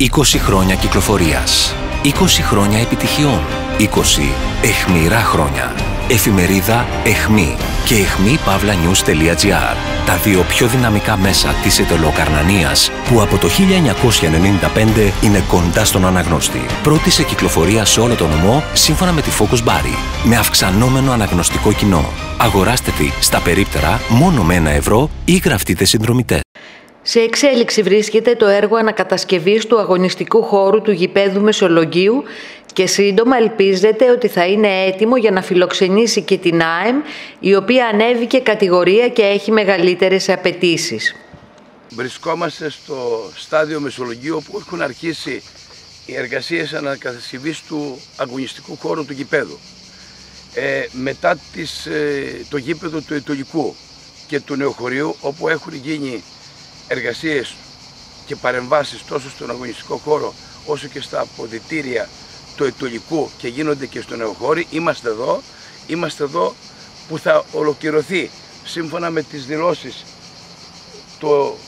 20 χρόνια κυκλοφορίας. 20 χρόνια επιτυχιών. 20 εχμηρά χρόνια. Εφημερίδα Εχμή και εχμή.news.gr Τα δύο πιο δυναμικά μέσα της ετελοκαρνανίας που από το 1995 είναι κοντά στον αναγνώστη. Πρώτη σε κυκλοφορία σε όλο τον νομό σύμφωνα με τη Focus Bari. Με αυξανόμενο αναγνωστικό κοινό. Αγοράστε τη στα περίπτερα μόνο με ένα ευρώ ή γραφτείτε συνδρομητές. Σε εξέλιξη βρίσκεται το έργο ανακατασκευής του αγωνιστικού χώρου του γηπέδου Μεσολογγίου και σύντομα ελπίζεται ότι θα είναι έτοιμο για να φιλοξενήσει και την ΆΕΜ, η οποία ανέβηκε κατηγορία και έχει μεγαλύτερες απαιτήσεις. Βρισκόμαστε στο στάδιο Μεσολογγίου που έχουν αρχίσει οι εργασίες ανακατασκευής του αγωνιστικού χώρου του γηπέδου. Ε, μετά τις, ε, το γήπεδο του Ετωλικού και του Νεοχωρίου όπου έχουν γίνει εργασίες και παρεμβάσεις τόσο στον αγωνιστικό χώρο όσο και στα αποδητήρια του Ετωλικού και γίνονται και στο Νεοχώρι, είμαστε εδώ, είμαστε εδώ που θα ολοκληρωθεί σύμφωνα με τις δηλώσεις του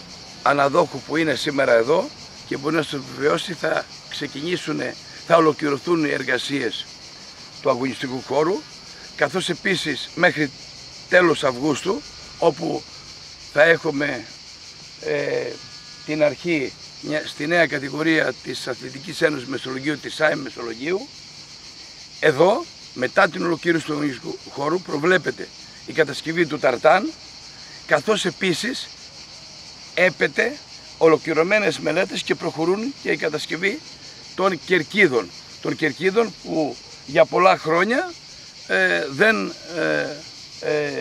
αναδόχου που είναι σήμερα εδώ και μπορεί να σας επιβεβαιώσει θα ξεκινήσουν, θα ολοκληρωθούν οι εργασίες του αγωνιστικού χώρου καθώς επίσης μέχρι τέλος Αυγούστου όπου θα έχουμε ε, την αρχή στη νέα κατηγορία της Αθλητικής Ένωσης Μεσολογίου, της ΑΕΜ Μεσολογίου. Εδώ, μετά την ολοκλήρωση του αγωνιστικού χώρου, προβλέπεται η κατασκευή του Ταρτάν, καθώς επίσης έπεται ολοκληρωμένες μελέτες και προχωρούν και η κατασκευή των κερκίδων. Των κερκίδων που για πολλά χρόνια ε, δεν ε, ε,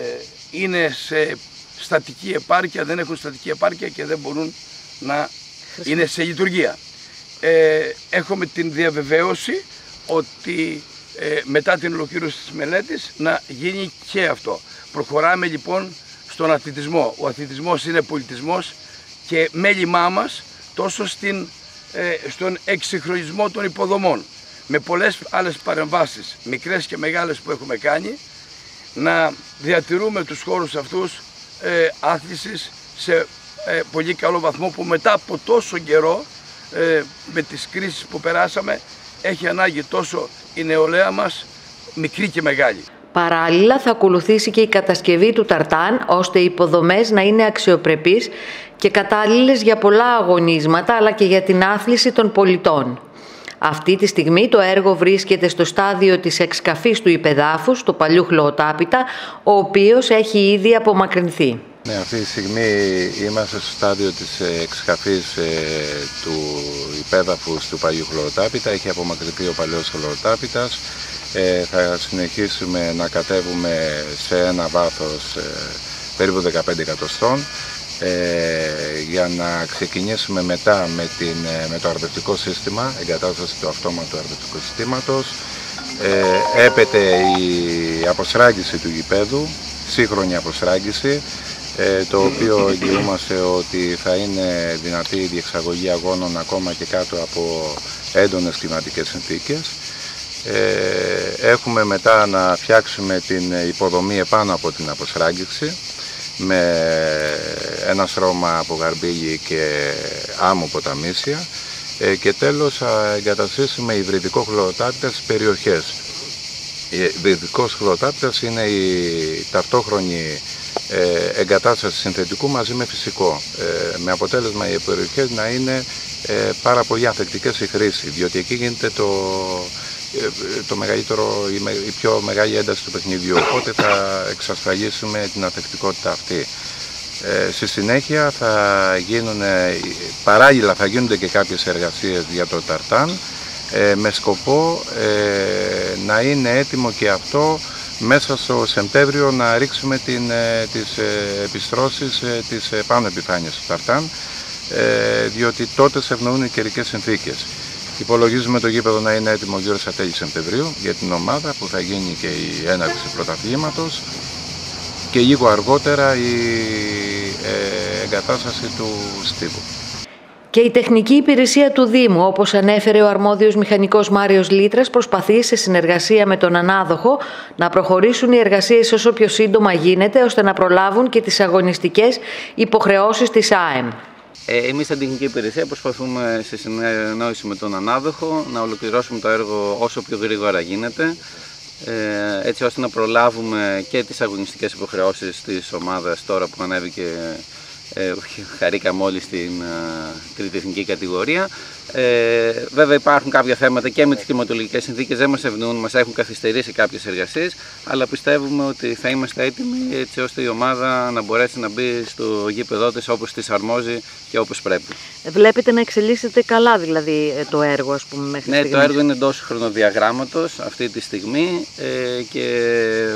είναι σε στατική επάρκεια, δεν έχουν στατική επάρκεια και δεν μπορούν να είναι σε λειτουργία. Ε, έχουμε την διαβεβαίωση ότι ε, μετά την ολοκλήρωση της μελέτης να γίνει και αυτό. Προχωράμε λοιπόν στον αθλητισμό. Ο αθλητισμός είναι πολιτισμός και μέλημά μας τόσο στην, ε, στον εξυγχρονισμό των υποδομών με πολλές άλλες παρεμβάσεις, μικρές και μεγάλες που έχουμε κάνει, να διατηρούμε τους χώρους αυτούς ε, άθλησης σε ε, πολύ καλό βαθμό που μετά από τόσο καιρό ε, με τις κρίσεις που περάσαμε έχει ανάγκη τόσο η νεολαία μας μικρή και μεγάλη. Παράλληλα θα ακολουθήσει και η κατασκευή του Ταρτάν ώστε οι υποδομές να είναι αξιοπρεπείς και κατάλληλες για πολλά αγωνίσματα αλλά και για την άθληση των πολιτών. Αυτή τη στιγμή το έργο βρίσκεται στο στάδιο της εξκαφής του υπεδάφους, του παλιού χλωοτάπητα, ο οποίος έχει ήδη απομακρυνθεί. Ναι, αυτή τη στιγμή είμαστε στο στάδιο της εξκαφής ε, του υπέδαφους του παλιού χλωροτάπητα. Έχει απομακρυνθεί ο παλιός χλωροτάπητας. Ε, θα συνεχίσουμε να κατέβουμε σε ένα βάθος ε, περίπου 15 εκατοστών ε, για να ξεκινήσουμε μετά με, την, ε, με το αρδευτικό σύστημα, εγκατάσταση του αυτόματου αρδευτικού συστήματος. Ε, έπεται η αποσράγγιση του γηπέδου, σύγχρονη αποσράγγιση, ε, το οποίο εγγυούμαστε ότι θα είναι δυνατή η διεξαγωγή αγώνων ακόμα και κάτω από έντονες κλιματικές συνθήκες. Ε, έχουμε μετά να φτιάξουμε την υποδομή επάνω από την αποσράγγιση με ένα στρώμα από γαρμπήγι και άμμο ποταμίσια ε, και τέλος θα εγκαταστήσουμε υβριδικό χλωροτάπητα στις περιοχές. Υβριδικός χλωροτάπητας είναι η ταυτόχρονη ε, εγκατάσταση συνθετικού μαζί με φυσικό, ε, με αποτέλεσμα οι περιοχές να είναι πάρα πολύ ανθεκτικές στη χρήση, διότι εκεί γίνεται το, το μεγαλύτερο, η πιο μεγάλη ένταση του παιχνιδιού, οπότε θα εξασφαλίσουμε την ανθεκτικότητα αυτή. Ε, στη συνέχεια θα γίνουν, παράλληλα θα γίνονται και κάποιες εργασίες για το ταρτάν ε, με σκοπό ε, να είναι έτοιμο και αυτό μέσα στο Σεπτέμβριο να ρίξουμε την, ε, τις ε, επιστρώσεις της πάνω επιφάνειας του ταρτάν διότι τότε σε ευνοούν οι καιρικές συνθήκες. Υπολογίζουμε το γήπεδο να είναι έτοιμο γύρω στα τέλη Σεπτεμβρίου για την ομάδα που θα γίνει και η έναρξη πρωταθλήματος και λίγο αργότερα η ε, εγκατάσταση του στίβου. Και η τεχνική υπηρεσία του Δήμου, όπως ανέφερε ο αρμόδιος μηχανικός Μάριος Λίτρας, προσπαθεί σε συνεργασία με τον ανάδοχο να προχωρήσουν οι εργασίες όσο πιο σύντομα γίνεται, ώστε να προλάβουν και τις αγωνιστικές υποχρεώσεις της ΑΕΜ. Ε, Εμείς στην τεχνική υπηρεσία προσπαθούμε σε συνεννόηση με τον ανάδοχο να ολοκληρώσουμε το έργο όσο πιο γρήγορα γίνεται ε, έτσι ώστε να προλάβουμε και τις αγωνιστικές υποχρεώσεις της ομάδας τώρα που ανέβηκε ε, χαρήκαμε όλοι στην ε, τρίτη εθνική κατηγορία. Ε, βέβαια υπάρχουν κάποια θέματα και με τις κλιματολογικές συνθήκες δεν μας ευνοούν, μας έχουν καθυστερήσει κάποιες εργασίες, αλλά πιστεύουμε ότι θα είμαστε έτοιμοι έτσι ώστε η ομάδα να μπορέσει να μπει στο γήπεδό της όπως της αρμόζει και όπως πρέπει. Βλέπετε να εξελίσσεται καλά δηλαδή ε, το έργο ας πούμε μέχρι Ναι, στιγμής. το έργο είναι εντός χρονοδιαγράμματος αυτή τη στιγμή ε, και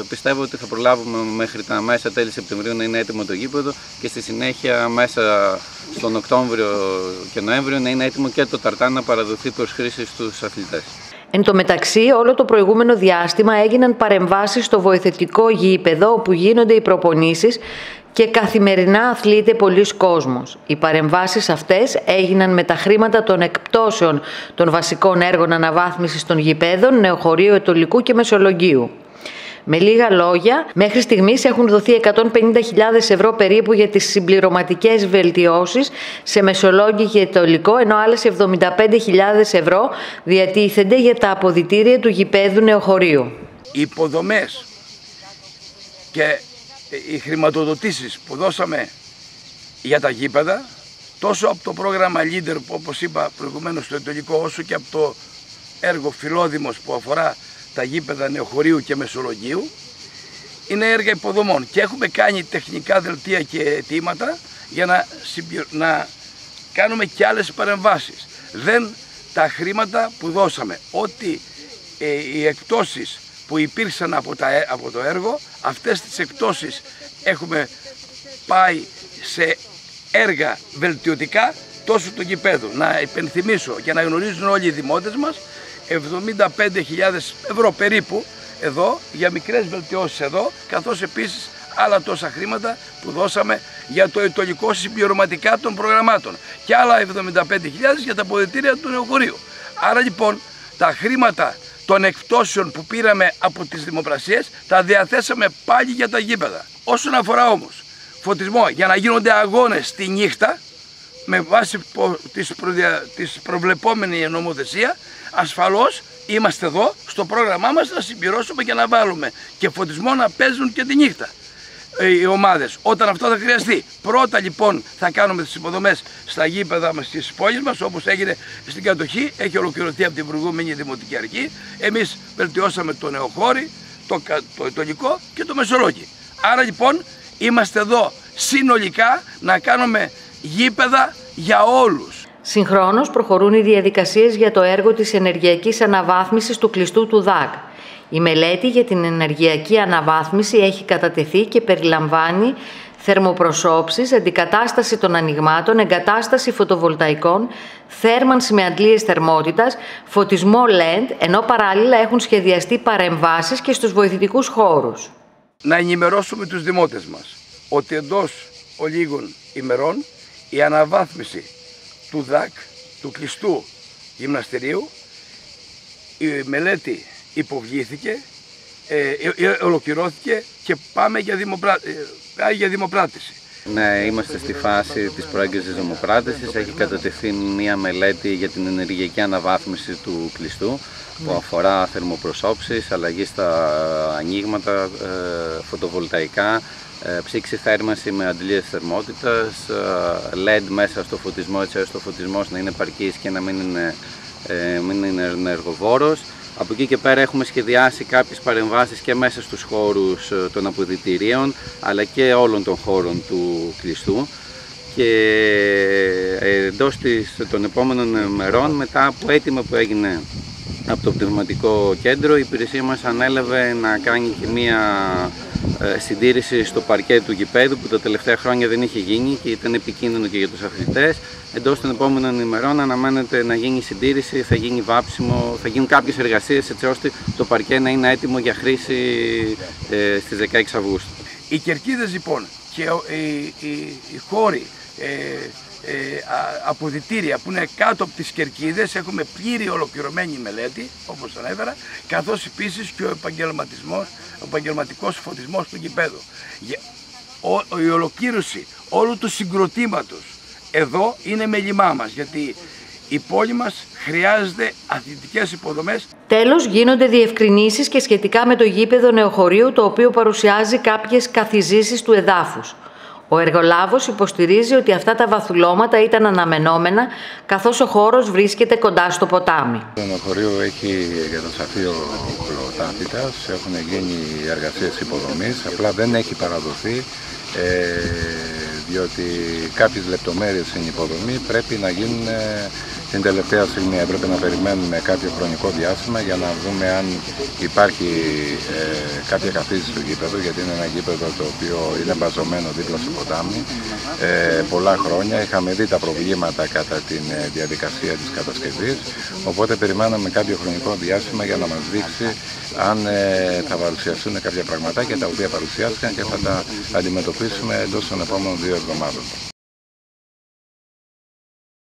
πιστεύω ότι θα προλάβουμε μέχρι τα μέσα τέλη Σεπτεμβρίου να είναι έτοιμο το γήπεδο και στη συνέχεια μέσα στον Οκτώβριο και Νοέμβριο να είναι έτοιμο και το ταρτάν να παραδοθεί προς χρήση στους αθλητές. Εν τω μεταξύ, όλο το προηγούμενο διάστημα έγιναν παρεμβάσεις στο βοηθητικό γήπεδο όπου γίνονται οι προπονήσεις και καθημερινά αθλείται πολλοί κόσμος. Οι παρεμβάσεις αυτές έγιναν με τα χρήματα των εκπτώσεων των βασικών έργων αναβάθμισης των γηπέδων Νεοχωρίου Ετωλικού και Μεσολογγίου. Με λίγα λόγια, μέχρι στιγμής έχουν δοθεί 150.000 ευρώ περίπου για τις συμπληρωματικές βελτιώσεις σε Μεσολόγγι και Ετωλικό, ενώ άλλες 75.000 ευρώ διατίθενται για τα αποδητήρια του γηπέδου Νεοχωρίου. Οι υποδομές και οι χρηματοδοτήσεις που δώσαμε για τα γήπεδα τόσο από το πρόγραμμα Leader που όπως είπα προηγουμένως στο Ετωλικό όσο και από το έργο Φιλόδημος που αφορά τα γήπεδα Νεοχωρίου και Μεσολογγίου είναι έργα υποδομών και έχουμε κάνει τεχνικά δελτία και αιτήματα για να, συμπλη- να κάνουμε και άλλες παρεμβάσεις. Δεν τα χρήματα που δώσαμε, ότι ε, οι εκτόσεις που υπήρξαν από, τα, ε- από το έργο, αυτές τις εκτόσεις έχουμε πάει σε έργα βελτιωτικά τόσο του γηπέδου. Να υπενθυμίσω και να γνωρίζουν όλοι οι δημότες μας 75.000 ευρώ περίπου εδώ για μικρές βελτιώσεις εδώ καθώς επίσης άλλα τόσα χρήματα που δώσαμε για το ετολικό συμπληρωματικά των προγραμμάτων και άλλα 75.000 για τα αποδετήρια του νεοχωρίου. Άρα λοιπόν τα χρήματα των εκπτώσεων που πήραμε από τις δημοπρασίες τα διαθέσαμε πάλι για τα γήπεδα. Όσον αφορά όμως φωτισμό για να γίνονται αγώνες τη νύχτα με βάση πο- της, προδια... της προβλεπόμενη νομοθεσία ασφαλώς είμαστε εδώ στο πρόγραμμά μας να συμπληρώσουμε και να βάλουμε και φωτισμό να παίζουν και τη νύχτα ε, οι ομάδες όταν αυτό θα χρειαστεί. Πρώτα λοιπόν θα κάνουμε τις υποδομές στα γήπεδα μας στις πόλεις μας όπως έγινε στην κατοχή, έχει ολοκληρωθεί από την προηγούμενη Δημοτική Αρχή. Εμείς βελτιώσαμε το νεοχώρι, το, κα- το ετολικό και το μεσολόγιο. Άρα λοιπόν είμαστε εδώ συνολικά να κάνουμε γήπεδα για όλους. Συγχρόνως προχωρούν οι διαδικασίες για το έργο της ενεργειακής αναβάθμισης του κλειστού του ΔΑΚ. Η μελέτη για την ενεργειακή αναβάθμιση έχει κατατεθεί και περιλαμβάνει θερμοπροσώψεις, αντικατάσταση των ανοιγμάτων, εγκατάσταση φωτοβολταϊκών, θέρμανση με αντλίες θερμότητας, φωτισμό LED, ενώ παράλληλα έχουν σχεδιαστεί παρεμβάσεις και στους βοηθητικούς χώρους. να ενημερώσουμε τους δημότες μας ότι εντός ολίγων ημερών η αναβάθμιση του ΔΑΚ, του κλειστού γυμναστηρίου, η μελέτη υποβλήθηκε, ε, ε, ε, ολοκληρώθηκε και πάμε για, δημοπρά... ε, πάει για δημοπράτηση. Ναι, είμαστε στη φάση της προέγκρισης νομοπράτησης. Έχει κατατεθεί μια μελέτη για την ενεργειακή αναβάθμιση του κλειστού που αφορά θερμοπροσώψεις, αλλαγή στα ανοίγματα, ε, φωτοβολταϊκά, ε, ψήξη θέρμανση με αντλίες θερμότητας, ε, LED μέσα στο φωτισμό έτσι ώστε ο φωτισμός να είναι επαρκής και να μην είναι, ε, μην είναι ενεργοβόρος. Από εκεί και πέρα έχουμε σχεδιάσει κάποιες παρεμβάσεις και μέσα στους χώρους ε, των αποδητηρίων αλλά και όλων των χώρων του κλειστού. Και εντός των επόμενων μερών μετά από αίτημα που έγινε από το πνευματικό κέντρο η υπηρεσία μας ανέλαβε να κάνει και μία ε, συντήρηση στο παρκέ του γηπέδου που τα τελευταία χρόνια δεν είχε γίνει και ήταν επικίνδυνο και για τους αθλητές. Εντός των επόμενων ημερών αναμένεται να γίνει συντήρηση, θα γίνει βάψιμο, θα γίνουν κάποιες εργασίες έτσι ώστε το παρκέ να είναι έτοιμο για χρήση ε, στις 16 Αυγούστου. Οι κερκίδες λοιπόν και ο- οι, οι, οι χώροι ε, ε, α- αποδυτήρια που είναι κάτω από τις κερκίδες έχουμε πλήρη ολοκληρωμένη μελέτη όπως ανέφερα καθώς επίσης και ο επαγγελματισμός, ο επαγγελματικός φωτισμός του γηπέδου. Για- ο- η ολοκλήρωση όλου του συγκροτήματος εδώ είναι με λιμά μας, γιατί η πόλη μας χρειάζεται αθλητικές υποδομές. Τέλος, γίνονται διευκρινήσεις και σχετικά με το γήπεδο νεοχωρίου, το οποίο παρουσιάζει κάποιες καθιζήσεις του εδάφους. Ο εργολάβος υποστηρίζει ότι αυτά τα βαθουλώματα ήταν αναμενόμενα, καθώς ο χώρος βρίσκεται κοντά στο ποτάμι. Το νεοχωρίο έχει για το σαφείο χλωτάπητας, έχουν γίνει εργασίες υποδομής, απλά δεν έχει παραδοθεί ε, διότι κάποιες λεπτομέρειες στην υποδομή πρέπει να γίνουν ε, την τελευταία στιγμή. Έπρεπε να περιμένουμε κάποιο χρονικό διάστημα για να δούμε αν υπάρχει ε, κάποια καθίση στο γήπεδο, γιατί είναι ένα γήπεδο το οποίο είναι μπαζωμένο δίπλα στο ποτάμι ε, πολλά χρόνια. Είχαμε δει τα προβλήματα κατά τη ε, διαδικασία της κατασκευής, οπότε περιμέναμε κάποιο χρονικό διάστημα για να μας δείξει αν ε, θα παρουσιαστούν κάποια πραγματάκια τα οποία παρουσιάστηκαν και θα τα αντιμετωπίσουμε εντός των επόμενων δύο εβδομάδων.